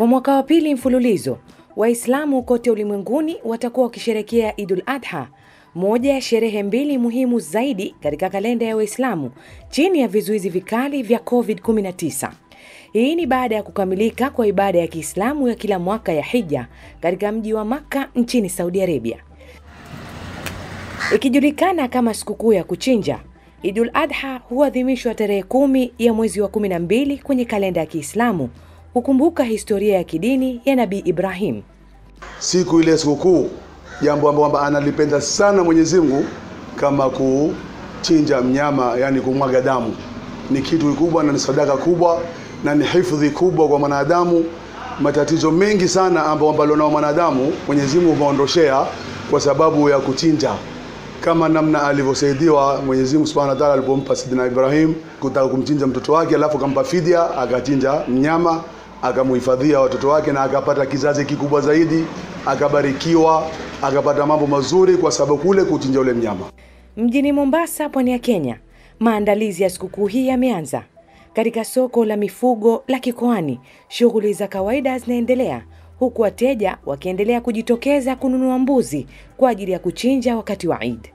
Kwa mwaka wa pili mfululizo, Waislamu kote ulimwenguni watakuwa wakisherekea Idul Adha, moja ya sherehe mbili muhimu zaidi katika kalenda ya Waislamu chini ya vizuizi vikali vya COVID-19. Hii ni baada ya kukamilika kwa ibada ya Kiislamu ya kila mwaka ya Hija katika mji wa Makka nchini Saudi Arabia. Ikijulikana kama sikukuu ya kuchinja, Idul Adha huadhimishwa tarehe kumi ya mwezi wa 12 kwenye kalenda ya Kiislamu kukumbuka historia ya kidini ya Nabii Ibrahim. Siku ile sikukuu, jambo ambalo analipenda sana Mwenyezi Mungu kama kuchinja mnyama, yani kumwaga damu, ni kitu kikubwa na ni sadaka kubwa na ni hifadhi kubwa kwa mwanadamu. Matatizo mengi sana ambayo ambalo nao mwanadamu Mwenyezi Mungu huondoshea kwa sababu ya kuchinja, kama namna alivyosaidiwa Mwenyezi Mungu Subhanahu wa Ta'ala alipompa Sidina Ibrahim kutaka kumchinja mtoto wake, alafu akampa fidia, akachinja mnyama akamuhifadhia watoto wake na akapata kizazi kikubwa zaidi, akabarikiwa, akapata mambo mazuri kwa sababu kule kuchinja ule mnyama. Mjini Mombasa, pwani ya Kenya, maandalizi ya sikukuu hii yameanza. Katika soko la mifugo la Kikoani, shughuli za kawaida zinaendelea huku wateja wakiendelea kujitokeza kununua mbuzi kwa ajili ya kuchinja wakati wa Eid.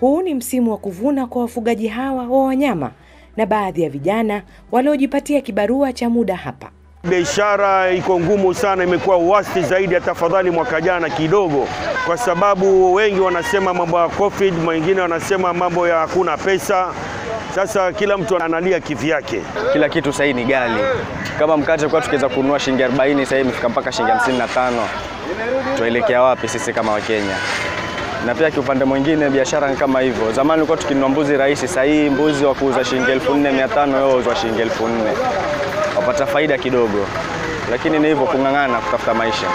Huu ni msimu wa kuvuna kwa wafugaji hawa wa wanyama na baadhi ya vijana waliojipatia kibarua cha muda hapa. Biashara iko ngumu sana, imekuwa uwasti zaidi ya tafadhali mwaka jana kidogo, kwa sababu wengi wanasema mambo ya COVID, wengine wanasema mambo ya hakuna pesa. Sasa kila mtu analia kivyake. Kila kitu sahii ni gali. Kama mkate kwa tukiweza kununua shilingi 40 sasa imefika mpaka shilingi 55. Tuelekea wapi sisi kama Wakenya? Na pia kiupande mwingine biashara ni kama hivyo. Zamani ulikuwa tukinunua mbuzi rahisi, sasa hii mbuzi wa kuuza shilingi 4500 wao wauzwa shilingi 4000. Wapata faida kidogo. Lakini ni hivyo kung'ang'ana kutafuta maisha.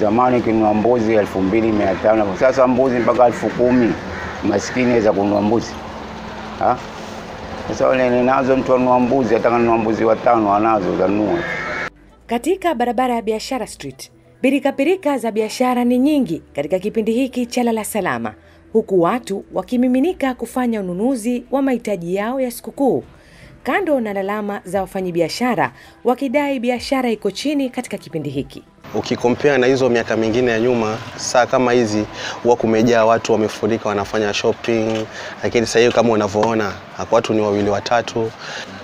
Zamani kinunua mbuzi elfu mbili mia tano sasa mbuzi mpaka elfu kumi maskini aweza kununua mbuzi ha? Sasa wale ninazo, mtu anunua mbuzi, atakanunua mbuzi watano, anazo zanunua. Katika barabara ya Biashara Street, pirikapirika za biashara ni nyingi katika kipindi hiki cha lala salama, huku watu wakimiminika kufanya ununuzi wa mahitaji yao ya sikukuu, kando na lalama za wafanyabiashara wakidai biashara iko chini katika kipindi hiki. Ukikompea na hizo miaka mingine ya nyuma, saa kama hizi huwa kumejaa watu wamefurika, wanafanya shopping, lakini sasa hivi kama unavyoona watu ni wawili watatu.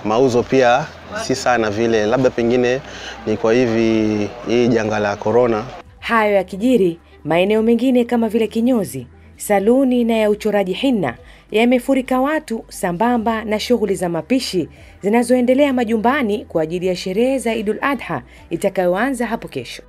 Mauzo pia si sana vile, labda pengine ni kwa hivi hii janga la korona. Hayo yakijiri, maeneo mengine kama vile kinyozi, saluni na ya uchoraji hinna yamefurika watu sambamba na shughuli za mapishi zinazoendelea majumbani kwa ajili ya sherehe za Idul Adha itakayoanza hapo kesho.